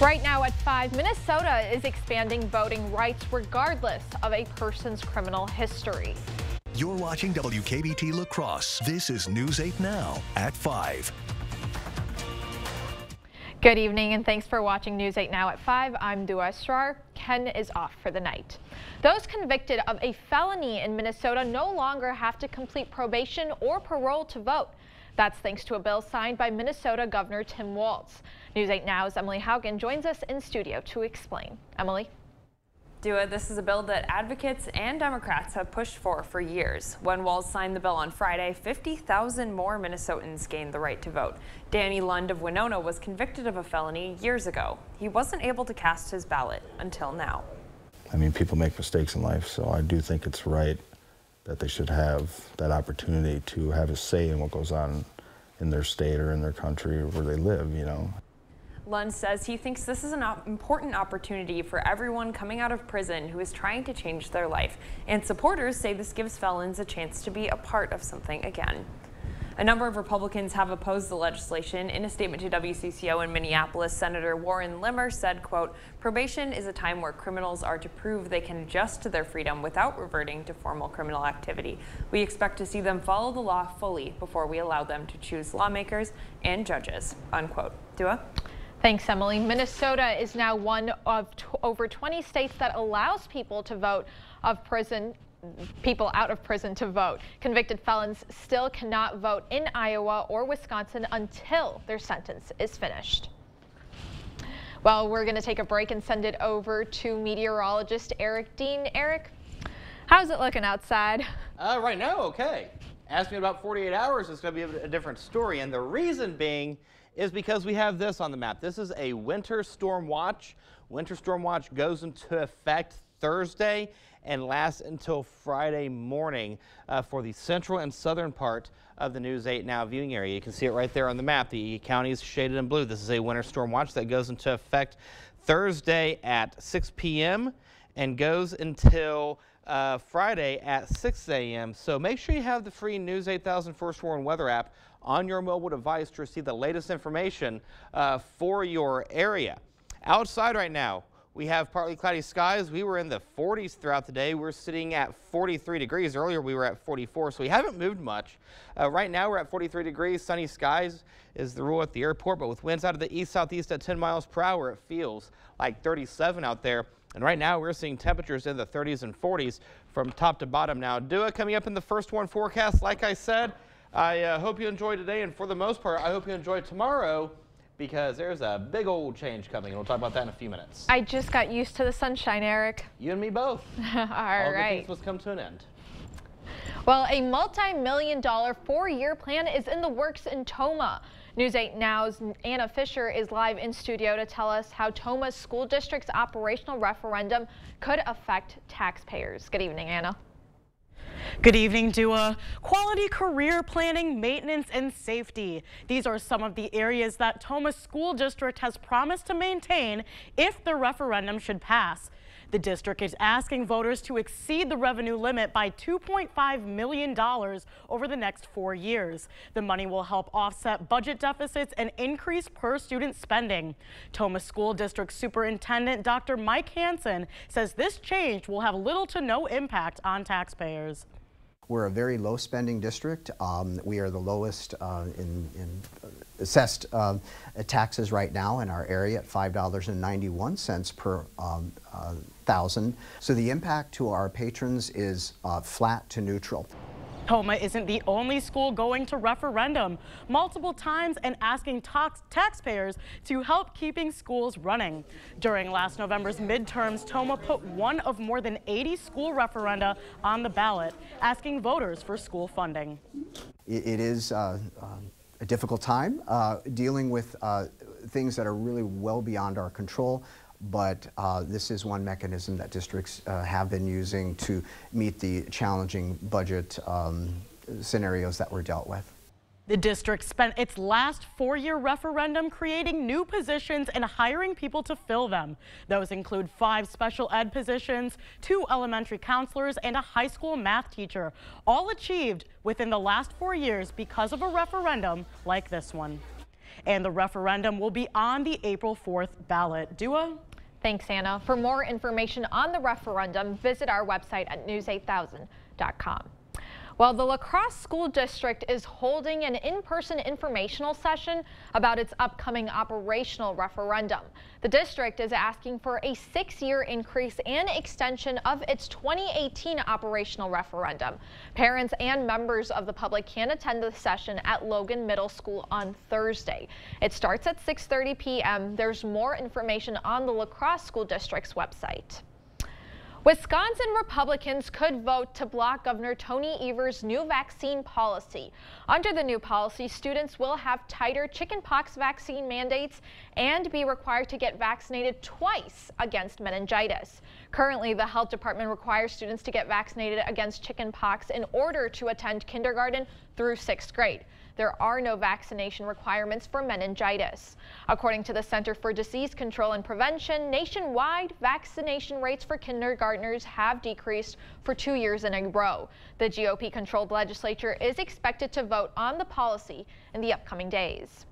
Right now at 5, Minnesota is expanding voting rights regardless of a person's criminal history. You're watching WKBT La Crosse. This is News 8 Now at 5. Good evening and thanks for watching News 8 Now at 5. I'm Dua Esrar. Ken is off for the night. Those convicted of a felony in Minnesota no longer have to complete probation or parole to vote. That's thanks to a bill signed by Minnesota Governor Tim Walz. News 8 Now's Emily Haugen joins us in studio to explain. Emily? Dua, this is a bill that advocates and Democrats have pushed for for years. When Walz signed the bill on Friday, 50,000 more Minnesotans gained the right to vote. Danny Lund of Winona was convicted of a felony years ago. He wasn't able to cast his ballot until now. I mean, people make mistakes in life, so I do think it's right that they should have that opportunity to have a say in what goes on in their state or in their country or where they live, you know. Lund says he thinks this is an important opportunity for everyone coming out of prison who is trying to change their life. And supporters say this gives felons a chance to be a part of something again. A number of Republicans have opposed the legislation. In a statement to WCCO in Minneapolis, Senator Warren Limmer said, quote, probation is a time where criminals are to prove they can adjust to their freedom without reverting to formal criminal activity. We expect to see them follow the law fully before we allow them to choose lawmakers and judges, unquote. Dua? Thanks, Emily. Minnesota is now one of over 20 states that allows people to vote of prison people out of prison to vote. Convicted felons still cannot vote in Iowa or Wisconsin until their sentence is finished. Well, we're going to take a break and send it over to meteorologist Eric Dean. Eric, how's it looking outside? Uh, right now, okay. Ask me about 48 hours, it's going to be a different story. And the reason being is because we have this on the map. This is a winter storm watch. Winter storm watch goes into effect Thursday and lasts until Friday morning uh, for the central and southern part of the News 8 Now viewing area. You can see it right there on the map. The county is shaded in blue. This is a winter storm watch that goes into effect Thursday at 6 p.m. and goes until uh, Friday at 6 a.m. So make sure you have the free News 8000 First Warn weather app on your mobile device to receive the latest information uh, for your area. Outside right now, we have partly cloudy skies. We were in the 40s throughout the day. We're sitting at 43 degrees. Earlier we were at 44, so we haven't moved much. Uh, right now we're at 43 degrees. Sunny skies is the rule at the airport, but with winds out of the east-southeast at 10 miles per hour, it feels like 37 out there. And right now we're seeing temperatures in the 30s and 40s from top to bottom. Now, Dua coming up in the First Warn forecast, like I said, I uh, hope you enjoy today, and for the most part, I hope you enjoy tomorrow because there's a big old change coming, and we'll talk about that in a few minutes. I just got used to the sunshine, Eric. You and me both. All, All right. things must come to an end. Well, a multi-million dollar four-year plan is in the works in Tomah. News 8 Now's Anna Fisher is live in studio to tell us how Tomah's school district's operational referendum could affect taxpayers. Good evening, Anna. Good evening, Dua. Quality career planning, maintenance, and safety. These are some of the areas that Tomah's School District has promised to maintain if the referendum should pass. The district is asking voters to exceed the revenue limit by $2.5 million over the next four years. The money will help offset budget deficits and increase per student spending. Tomah's School District Superintendent Dr. Mike Hanson says this change will have little to no impact on taxpayers. We're a very low spending district. Um, we are the lowest uh, in, in assessed uh, taxes right now in our area at $5.91 per um, uh, thousand. So the impact to our patrons is uh, flat to neutral. Tomah isn't the only school going to referendum multiple times and asking tax taxpayers to help keeping schools running. During last November's midterms, Tomah put one of more than 80 school referenda on the ballot, asking voters for school funding. it is uh, uh, a difficult time uh, dealing with uh, things that are really well beyond our control but uh, this is one mechanism that districts uh, have been using to meet the challenging budget um, scenarios that were dealt with. The district spent its last four-year referendum creating new positions and hiring people to fill them. Those include five special ed positions, two elementary counselors, and a high school math teacher, all achieved within the last four years because of a referendum like this one. And the referendum will be on the April 4th ballot. Dua? Thanks, Anna. For more information on the referendum, visit our website at news8000.com. Well, the La Crosse School District is holding an in-person informational session about its upcoming operational referendum. The district is asking for a six-year increase and extension of its 2018 operational referendum. Parents and members of the public can attend the session at Logan Middle School on Thursday. It starts at 6.30 p.m. There's more information on the La Crosse School District's website. Wisconsin Republicans could vote to block Governor Tony Evers' new vaccine policy. Under the new policy, students will have tighter chickenpox vaccine mandates and be required to get vaccinated twice against meningitis. Currently, the health department requires students to get vaccinated against chickenpox in order to attend kindergarten through sixth grade there are no vaccination requirements for meningitis. According to the Center for Disease Control and Prevention, nationwide vaccination rates for kindergartners have decreased for two years in a row. The GOP-controlled legislature is expected to vote on the policy in the upcoming days.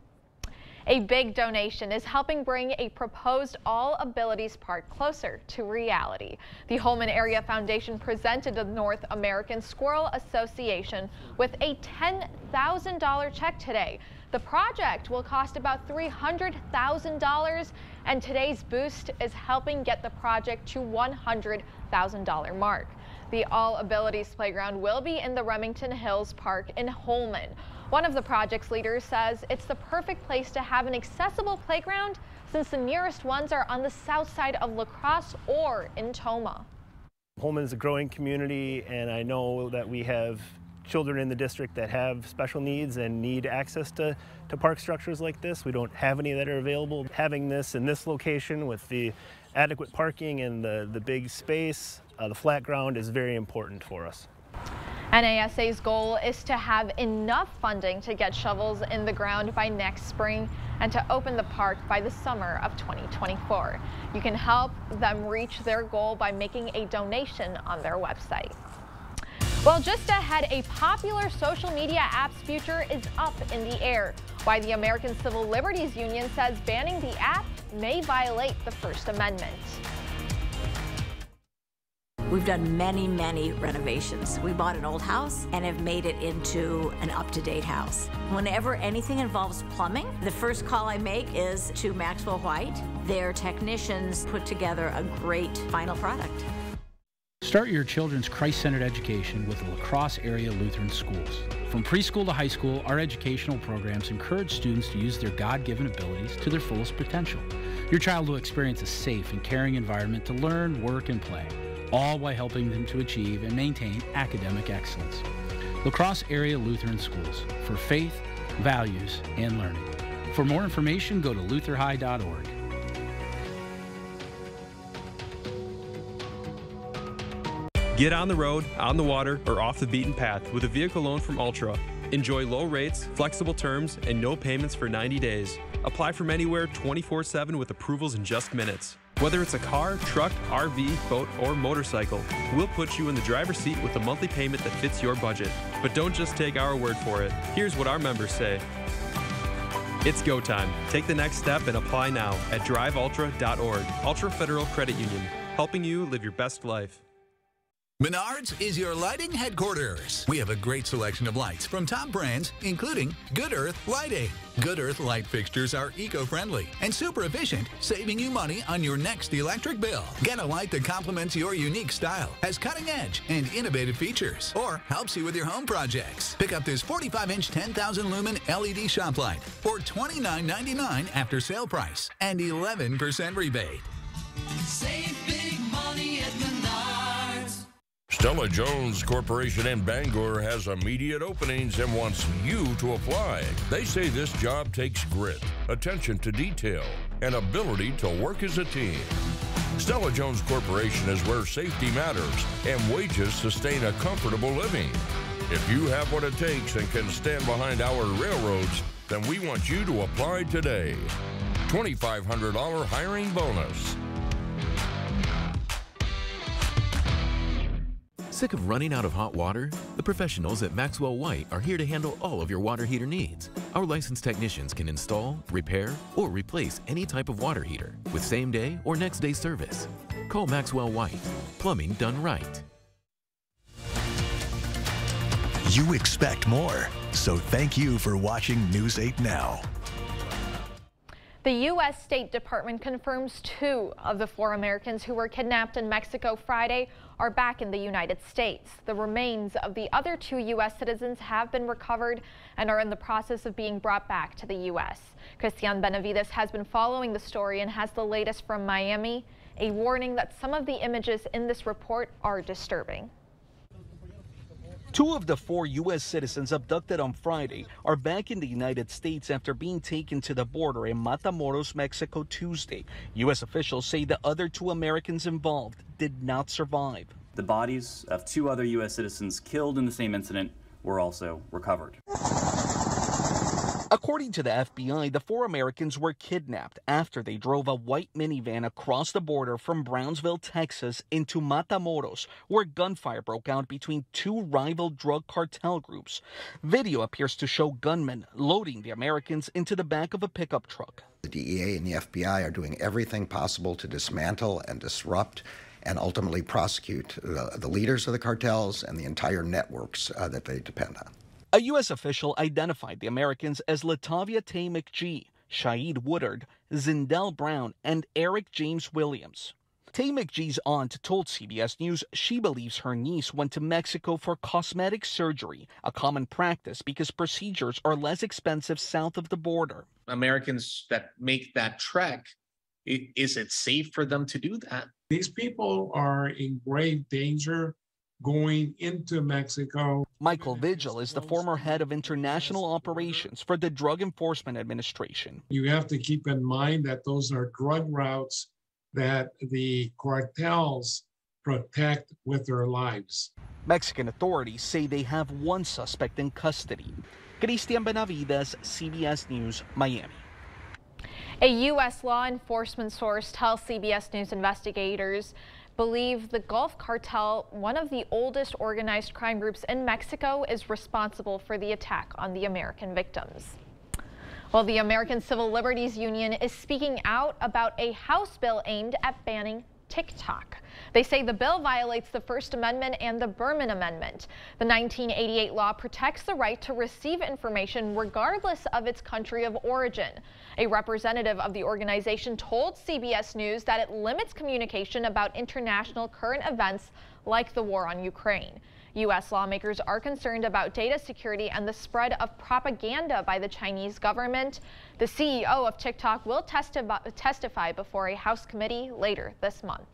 A big donation is helping bring a proposed All Abilities Park closer to reality. The Holmen Area Foundation presented the North American Squirrel Association with a $10,000 check today. The project will cost about $300,000 and today's boost is helping get the project to $100,000 mark. The All Abilities Playground will be in the Remington Hills Park in Holmen. One of the project's leaders says it's the perfect place to have an accessible playground since the nearest ones are on the south side of La Crosse or in Tomah. Holmen is a growing community and I know that we have children in the district that have special needs and need access to, to park structures like this. We don't have any that are available. Having this in this location with the adequate parking and the, the big space, uh, the flat ground is very important for us. NASA's goal is to have enough funding to get shovels in the ground by next spring and to open the park by the summer of 2024. You can help them reach their goal by making a donation on their website. Well, just ahead, a popular social media app's future is up in the air. Why the American Civil Liberties Union says banning the app may violate the First Amendment. We've done many, many renovations. We bought an old house and have made it into an up-to-date house. Whenever anything involves plumbing, the first call I make is to Maxwell White. Their technicians put together a great final product. Start your children's Christ-centered education with the La Crosse area Lutheran schools. From preschool to high school, our educational programs encourage students to use their God-given abilities to their fullest potential. Your child will experience a safe and caring environment to learn, work, and play all while helping them to achieve and maintain academic excellence. La Crosse Area Lutheran Schools for faith, values, and learning. For more information, go to lutherhigh.org. Get on the road, on the water, or off the beaten path with a vehicle loan from Altra. Enjoy low rates, flexible terms, and no payments for 90 days. Apply from anywhere 24 7 with approvals in just minutes. Whether it's a car, truck, RV, boat, or motorcycle, we'll put you in the driver's seat with a monthly payment that fits your budget. But don't just take our word for it. Here's what our members say. It's go time. Take the next step and apply now at drivealtra.org. Altra Federal Credit Union, helping you live your best life. Menards is your lighting headquarters. We have a great selection of lights from top brands, including Good Earth Lighting. Good Earth light fixtures are eco-friendly and super efficient, saving you money on your next electric bill. Get a light that complements your unique style, has cutting edge and innovative features, or helps you with your home projects. Pick up this 45-inch 10,000 lumen LED shop light for $29.99 after sale price and 11% rebate. Save Stella Jones Corporation in Bangor has immediate openings and wants you to apply. They say this job takes grit, attention to detail, and ability to work as a team. Stella Jones Corporation is where safety matters and wages sustain a comfortable living. If you have what it takes and can stand behind our railroads, then we want you to apply today. $2,500 hiring bonus. Sick of running out of hot water? The professionals at Maxwell White are here to handle all of your water heater needs. Our licensed technicians can install, repair, or replace any type of water heater with same day or next day service. Call Maxwell White. Plumbing done right. You expect more, so thank you for watching News 8 Now. The U.S. State Department confirms two of the four Americans who were kidnapped in Mexico Friday are back in the United States. The remains of the other two U.S. citizens have been recovered and are in the process of being brought back to the U.S. Cristian Benavides has been following the story and has the latest from Miami, a warning that some of the images in this report are disturbing. Two of the four U.S. citizens abducted on Friday are back in the United States after being taken to the border in Matamoros, Mexico Tuesday. U.S. officials say the other two Americans involved did not survive. The bodies of two other U.S. citizens killed in the same incident were also recovered. According to the FBI, the four Americans were kidnapped after they drove a white minivan across the border from Brownsville, Texas into Matamoros, where gunfire broke out between two rival drug cartel groups. Video appears to show gunmen loading the Americans into the back of a pickup truck. The DEA and the FBI are doing everything possible to dismantle and disrupt and ultimately prosecute the, the leaders of the cartels and the entire networks uh, that they depend on. A U.S. official identified the Americans as Latavia Tay McGee, Shaeed Woodard, Zindell Brown, and Eric James Williams. Tay McGee's aunt told CBS News she believes her niece went to Mexico for cosmetic surgery, a common practice because procedures are less expensive south of the border. Americans that make that trek, is it safe for them to do that? These people are in grave danger going into Mexico. Michael Vigil is the former head of international operations for the Drug Enforcement Administration. You have to keep in mind that those are drug routes that the cartels protect with their lives. Mexican authorities say they have one suspect in custody. Cristian Benavides, CBS News, Miami. A U.S. law enforcement source tells CBS News investigators believe the Gulf Cartel, one of the oldest organized crime groups in Mexico, is responsible for the attack on the American victims. Well, the American Civil Liberties Union is speaking out about a House bill aimed at banning TikTok. They say the bill violates the First Amendment and the Berman Amendment. The 1988 law protects the right to receive information regardless of its country of origin. A representative of the organization told CBS News that it limits communication about international current events like the war on Ukraine. U.S. lawmakers are concerned about data security and the spread of propaganda by the Chinese government. The CEO of TikTok will testify, testify before a House committee later this month.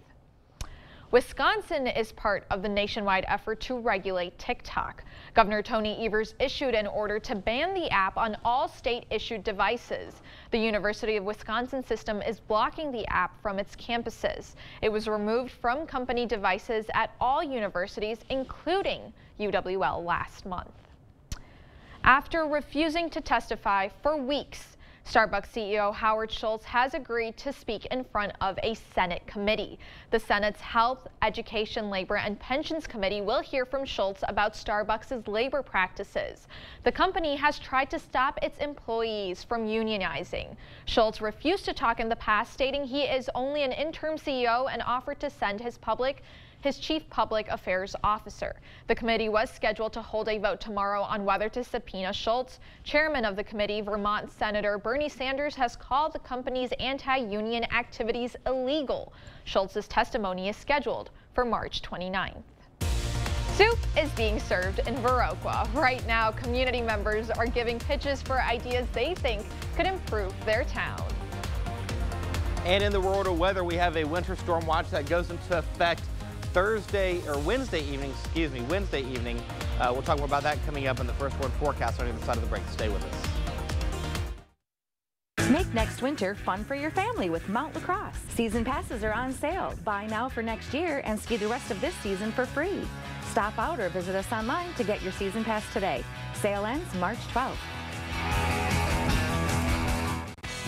Wisconsin is part of the nationwide effort to regulate TikTok. Governor Tony Evers issued an order to ban the app on all state-issued devices. The University of Wisconsin system is blocking the app from its campuses. It was removed from company devices at all universities, including UWL last month. After refusing to testify for weeks, Starbucks CEO Howard Schultz has agreed to speak in front of a Senate committee. The Senate's Health, Education, Labor, and Pensions Committee will hear from Schultz about Starbucks' labor practices. The company has tried to stop its employees from unionizing. Schultz refused to talk in the past, stating he is only an interim CEO and offered to send his public his chief public affairs officer. The committee was scheduled to hold a vote tomorrow on whether to subpoena Schultz. Chairman of the committee, Vermont Senator Bernie Sanders, has called the company's anti-union activities illegal. Schultz's testimony is scheduled for March 29th. Soup is being served in Viroqua. Right now, community members are giving pitches for ideas they think could improve their town. And in the world of weather, we have a winter storm watch that goes into effect Thursday or Wednesday evening, excuse me, Wednesday evening. Uh, we'll talk more about that coming up in the First Warn forecast on the other side of the break. Stay with us. Make next winter fun for your family with Mount Lacrosse. Season passes are on sale. Buy now for next year and ski the rest of this season for free. Stop out or visit us online to get your season pass today. Sale ends March 12th.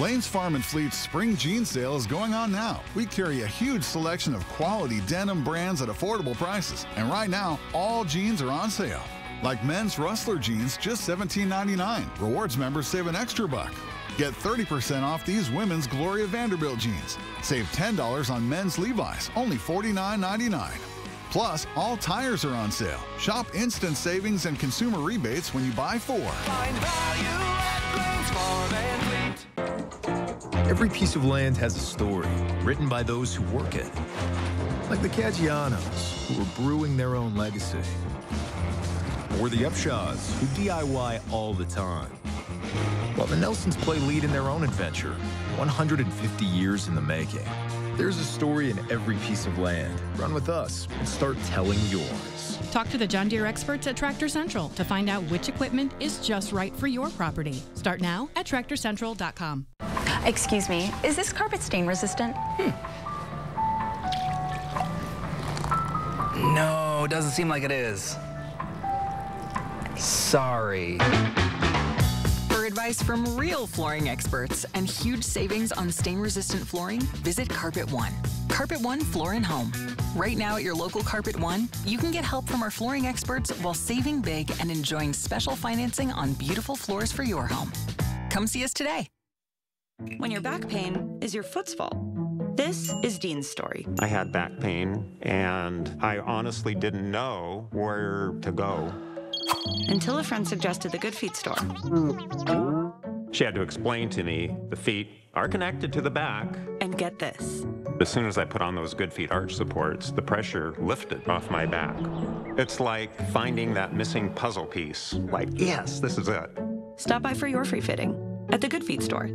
Blain's Farm and Fleet's spring jean sale is going on now. We carry a huge selection of quality denim brands at affordable prices. And right now, all jeans are on sale. Like men's Rustler jeans, just $17.99. Rewards members save an extra buck. Get 30% off these women's Gloria Vanderbilt jeans. Save $10 on men's Levi's, only $49.99. Plus, all tires are on sale. Shop instant savings and consumer rebates when you buy four. Every piece of land has a story written by those who work it. Like the Caggianos, who are brewing their own legacy. Or the Upshaws, who DIY all the time. While the Nelsons play lead in their own adventure, 150 years in the making. There's a story in every piece of land. Run with us and start telling yours. Talk to the John Deere experts at Tractor Central to find out which equipment is just right for your property. Start now at tractorcentral.com. Excuse me, is this carpet stain resistant? Hmm. No, doesn't seem like it is. Sorry. For advice from real flooring experts and huge savings on stain-resistant flooring, visit Carpet One. Carpet One Floor and Home. Right now at your local Carpet One, you can get help from our flooring experts while saving big and enjoying special financing on beautiful floors for your home. Come see us today. When your back pain is your foot's fault. This is Dean's story. I had back pain and I honestly didn't know where to go. Until a friend suggested the Good Feet store. She had to explain to me the feet are connected to the back. And get this. As soon as I put on those Good Feet arch supports, the pressure lifted off my back. It's like finding that missing puzzle piece. Like, yes, this is it. Stop by for your free fitting at the Good Feet store.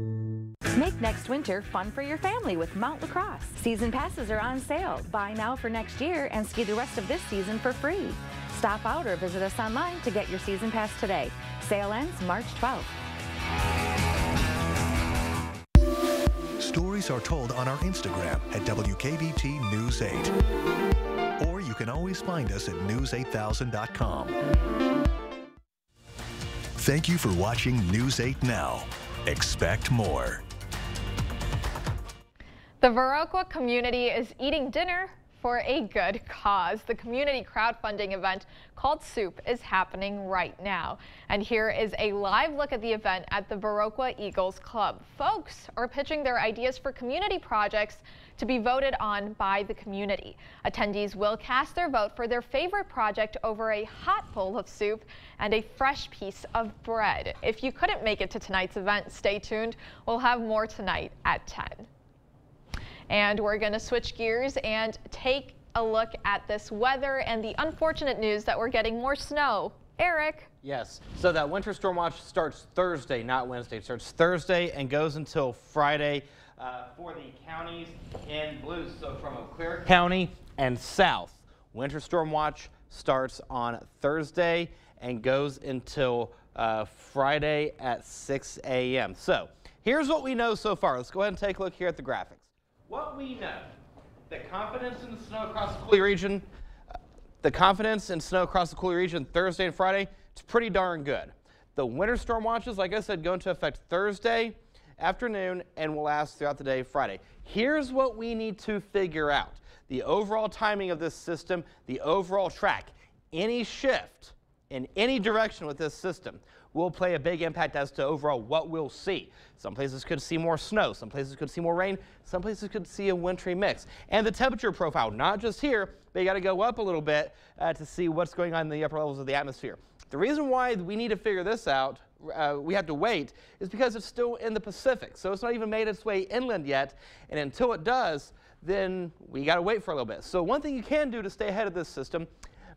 Make next winter fun for your family with Mount Lacrosse. Season passes are on sale. Buy now for next year and ski the rest of this season for free. Stop out or visit us online to get your season pass today. Sale ends March 12th. Stories are told on our Instagram at WKBT News 8. Or you can always find us at news8000.com. Thank you for watching News 8 Now. Expect more. The Viroqua community is eating dinner for a good cause. The community crowdfunding event called Soup is happening right now. And here is a live look at the event at the Viroqua Eagles Club. Folks are pitching their ideas for community projects to be voted on by the community. Attendees will cast their vote for their favorite project over a hot bowl of soup and a fresh piece of bread. If you couldn't make it to tonight's event, stay tuned. We'll have more tonight at 10. And we're going to switch gears and take a look at this weather and the unfortunate news that we're getting more snow. Eric. Yes. So that winter storm watch starts Thursday, not Wednesday. It starts Thursday and goes until Friday uh, for the counties in blue. So from Eau County and south, winter storm watch starts on Thursday and goes until uh, Friday at 6 a.m. So here's what we know so far. Let's go ahead and take a look here at the graphics. What we know, the confidence in the snow across the Coulee region, uh, the confidence in snow across the Coulee region Thursday and Friday, it's pretty darn good. The winter storm watches, like I said, go into effect Thursday afternoon and will last throughout the day Friday. Here's what we need to figure out. The overall timing of this system, the overall track, any shift in any direction with this system will play a big impact as to overall what we'll see. Some places could see more snow, some places could see more rain, some places could see a wintry mix. And the temperature profile, not just here, but you got to go up a little bit uh, to see what's going on in the upper levels of the atmosphere. The reason why we need to figure this out, uh, we have to wait, is because it's still in the Pacific. So it's not even made its way inland yet. And until it does, then we got to wait for a little bit. So one thing you can do to stay ahead of this system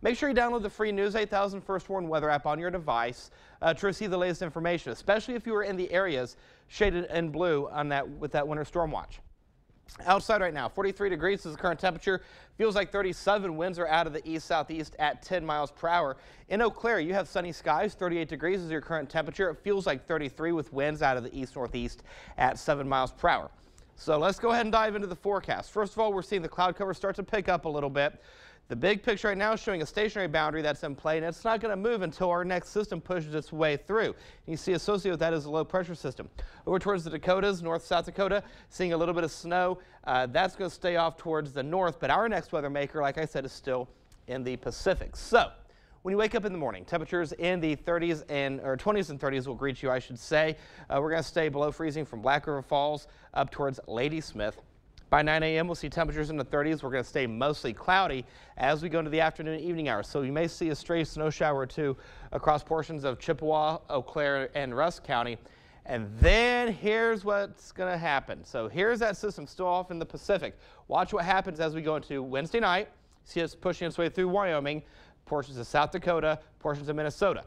Make sure you download the free News 8000 First Warn Weather app on your device uh, to receive the latest information, especially if you are in the areas shaded in blue on that with that winter storm watch. Outside right now, 43 degrees is the current temperature. Feels like 37. Winds are out of the east southeast at 10 miles per hour. In Eau Claire, you have sunny skies. 38 degrees is your current temperature. It feels like 33 with winds out of the east northeast at 7 miles per hour. So let's go ahead and dive into the forecast. First of all, we're seeing the cloud cover start to pick up a little bit. The big picture right now is showing a stationary boundary that's in play, and it's not going to move until our next system pushes its way through. You see associated with that is a low pressure system. Over towards the Dakotas, north South Dakota, seeing a little bit of snow. Uh, that's going to stay off towards the north, but our next weather maker, like I said, is still in the Pacific. So when you wake up in the morning, temperatures in the 30s and or 20s and 30s will greet you, I should say. Uh, we're going to stay below freezing from Black River Falls up towards Ladysmith. By 9 a.m., we'll see temperatures in the 30s. We're going to stay mostly cloudy as we go into the afternoon and evening hours. So you may see a stray snow shower or two across portions of Chippewa, Eau Claire, and Rusk County. And then here's what's going to happen. So here's that system still off in the Pacific. Watch what happens as we go into Wednesday night. See us pushing its way through Wyoming, portions of South Dakota, portions of Minnesota.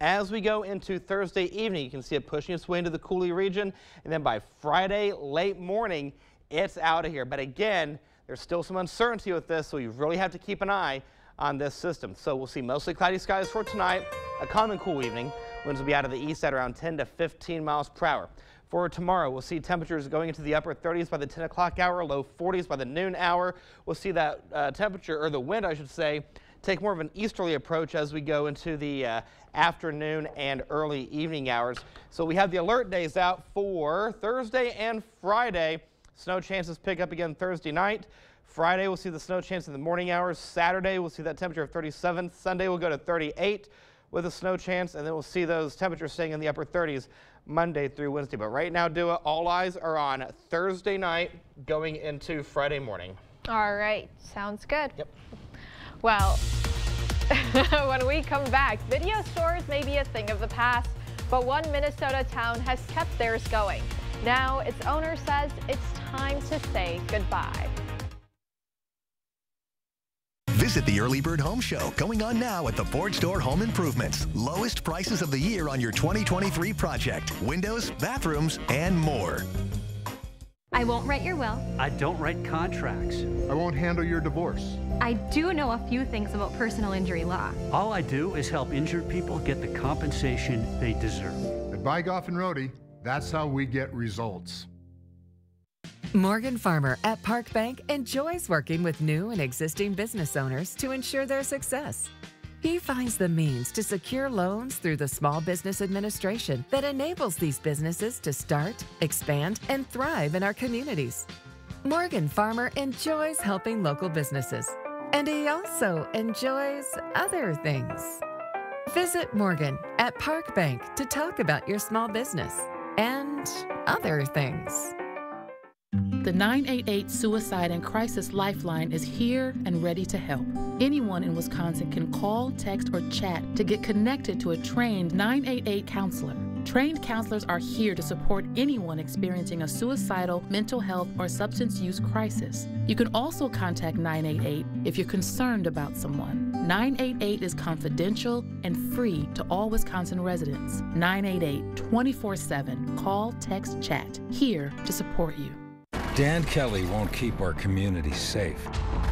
As we go into Thursday evening, you can see it pushing its way into the Coulee region. And then by Friday late morning, it's out of here. But again, there's still some uncertainty with this, so you really have to keep an eye on this system. So we'll see mostly cloudy skies for tonight, a calm and cool evening. Winds will be out of the east at around 10 to 15 miles per hour. For tomorrow, we'll see temperatures going into the upper 30s by the 10 o'clock hour, low 40s by the noon hour. We'll see that uh, temperature, or the wind, I should say, take more of an easterly approach as we go into the uh, afternoon and early evening hours. So we have the alert days out for Thursday and Friday. Snow chances pick up again Thursday night. Friday, we'll see the snow chance in the morning hours. Saturday, we'll see that temperature of 37. Sunday, we'll go to 38 with a snow chance, and then we'll see those temperatures staying in the upper 30s Monday through Wednesday. But right now, Dua, all eyes are on Thursday night going into Friday morning. All right, sounds good. Yep. Well, when we come back, video stores may be a thing of the past, but one Minnesota town has kept theirs going. Now its owner says it's time to say goodbye. Visit the Early Bird Home Show going on now at the Ford Store Home Improvements. Lowest prices of the year on your 2023 project. Windows, bathrooms, and more. I won't write your will. I don't write contracts. I won't handle your divorce. I do know a few things about personal injury law. All I do is help injured people get the compensation they deserve. At Bye, Goff and Rohde, that's how we get results. Morgan Farmer at Park Bank enjoys working with new and existing business owners to ensure their success. He finds the means to secure loans through the Small Business Administration that enables these businesses to start, expand, and thrive in our communities. Morgan Farmer enjoys helping local businesses, and he also enjoys other things. Visit Morgan at Park Bank to talk about your small business and other things. The 988 Suicide and Crisis Lifeline is here and ready to help. Anyone in Wisconsin can call, text, or chat to get connected to a trained 988 counselor. Trained counselors are here to support anyone experiencing a suicidal, mental health, or substance use crisis. You can also contact 988 if you're concerned about someone. 988 is confidential and free to all Wisconsin residents. 988 24 7. Call, text, chat. Here to support you. Dan Kelly won't keep our community safe.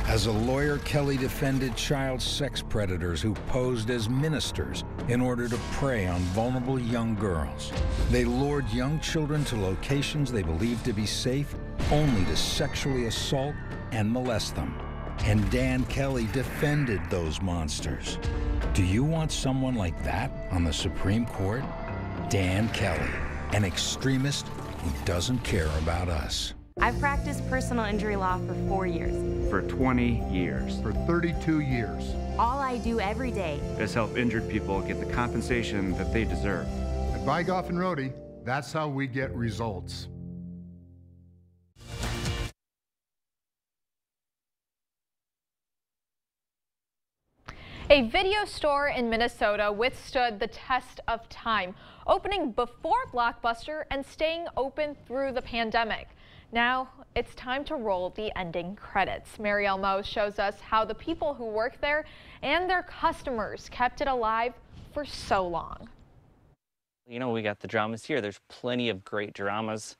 As a lawyer, Kelly defended child sex predators who posed as ministers in order to prey on vulnerable young girls. They lured young children to locations they believed to be safe only to sexually assault and molest them. And Dan Kelly defended those monsters. Do you want someone like that on the Supreme Court? Dan Kelly, an extremist who doesn't care about us. I've practiced personal injury law for four years. For 20 years. For 32 years. All I do every day is help injured people get the compensation that they deserve. At Bye, Goff and Rohde, that's how we get results. A video store in Minnesota withstood the test of time, opening before Blockbuster and staying open through the pandemic. Now it's time to roll the ending credits. Marielle Mohs shows us how the people who work there and their customers kept it alive for so long. You know, we got the dramas here. There's plenty of great dramas.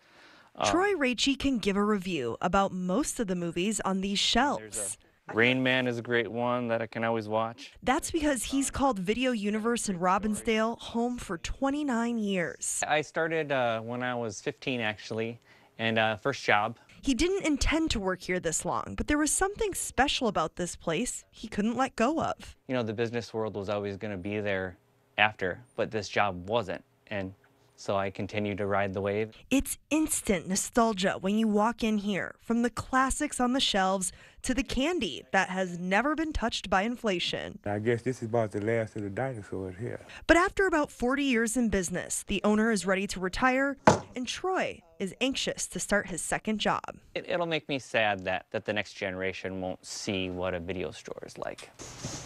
Uh, Troy Raichi can give a review about most of the movies on these shelves. Rain Man is a great one that I can always watch. That's because he's called Video Universe in Robbinsdale home for 29 years. I started uh, when I was 15, actually, and uh, first job. He didn't intend to work here this long, but there was something special about this place he couldn't let go of. You know, the business world was always going to be there after, but this job wasn't. And so I continue to ride the wave. It's instant nostalgia when you walk in here, from the classics on the shelves to the candy that has never been touched by inflation. I guess this is about the last of the dinosaurs here. But after about 40 years in business, the owner is ready to retire, and Troy is anxious to start his second job. It, will make me sad that, that the next generation won't see what a video store is like.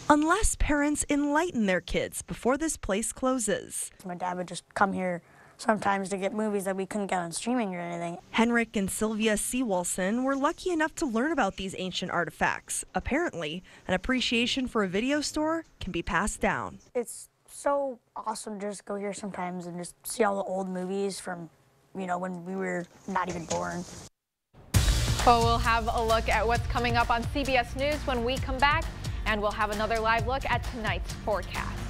Unless parents enlighten their kids before this place closes. My dad would just come here sometimes to get movies that we couldn't get on streaming or anything. Henrik and Sylvia Seawolson were lucky enough to learn about these ancient artifacts. Apparently, an appreciation for a video store can be passed down. It's so awesome to just go here sometimes and just see all the old movies from, you know, when we were not even born. Well, we'll have a look at what's coming up on CBS News when we come back, and we'll have another live look at tonight's forecast.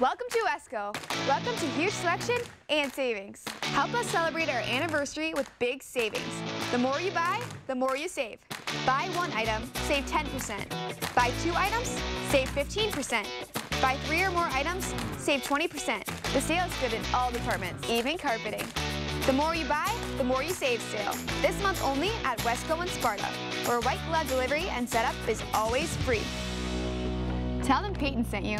Welcome to Wesco. Welcome to huge selection and savings. Help us celebrate our anniversary with big savings. The more you buy, the more you save. Buy one item, save 10%. Buy two items, save 15%. Buy three or more items, save 20%. The sale is good in all departments, even carpeting. The more you buy, the more you save sale. This month only at Wesco and Sparta, where white glove delivery and setup is always free. Tell them Peyton sent you.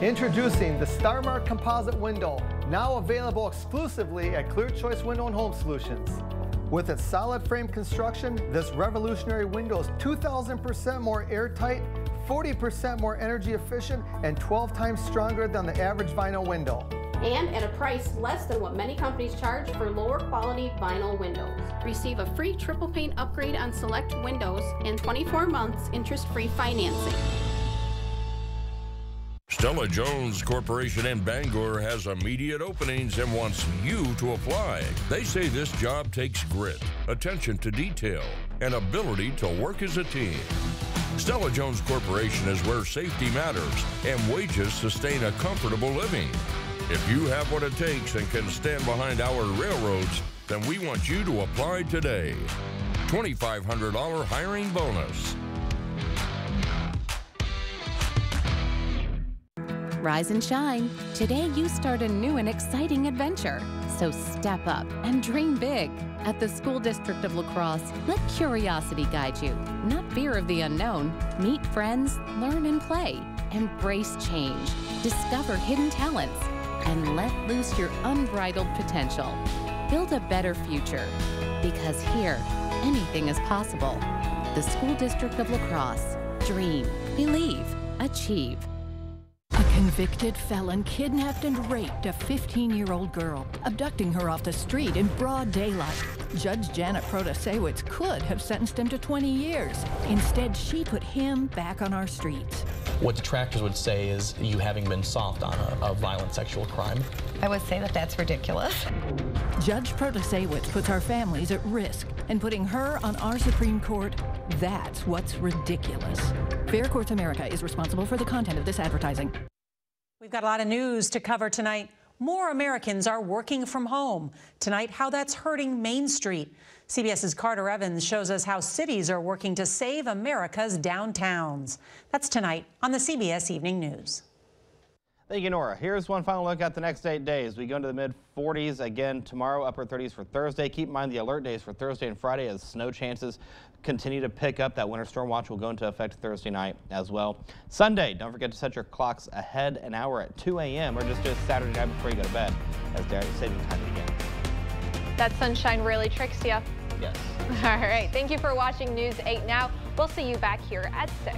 Introducing the StarMark composite window, now available exclusively at Clear Choice Window and Home Solutions. With its solid frame construction, this revolutionary window is 2,000% more airtight, 40% more energy efficient, and 12 times stronger than the average vinyl window. And at a price less than what many companies charge for lower quality vinyl windows. Receive a free triple pane upgrade on select windows and 24 months interest-free financing. Stella Jones Corporation in Bangor has immediate openings and wants you to apply. They say this job takes grit, attention to detail, and ability to work as a team. Stella Jones Corporation is where safety matters and wages sustain a comfortable living. If you have what it takes and can stand behind our railroads, then we want you to apply today. $2,500 hiring bonus. Rise and shine. Today you start a new and exciting adventure. So step up and dream big. At the School District of La Crosse, let curiosity guide you, not fear of the unknown. Meet friends, learn and play. Embrace change. Discover hidden talents. And let loose your unbridled potential. Build a better future. Because here, anything is possible. The School District of La Crosse. Dream, believe, achieve. A convicted felon kidnapped and raped a 15-year-old girl, abducting her off the street in broad daylight. Judge Janet Protasiewicz could have sentenced him to 20 years. Instead, she put him back on our streets. What detractors would say is you having been soft on a, a violent sexual crime. I would say that that's ridiculous. Judge Protasiewicz puts our families at risk, and putting her on our Supreme Court, that's what's ridiculous. Fair Courts America is responsible for the content of this advertising. We've got a lot of news to cover tonight. More Americans are working from home. Tonight, how that's hurting Main Street. CBS's Carter Evans shows us how cities are working to save America's downtowns. That's tonight on the CBS Evening News. Thank you, Nora. Here's one final look at the next eight days. We go into the mid 40s again tomorrow, upper 30s for Thursday. Keep in mind the alert days for Thursday and Friday as snow chances continue to pick up. That winter storm watch will go into effect Thursday night as well. Sunday, don't forget to set your clocks ahead an hour at 2 a.m. or just do Saturday night before you go to bed as daylight saving time begins. That sunshine really tricks you. Yes. All right. Thank you for watching News 8 Now. We'll see you back here at 6.